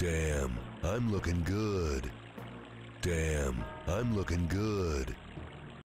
Damn, I'm looking good. Damn, I'm looking good.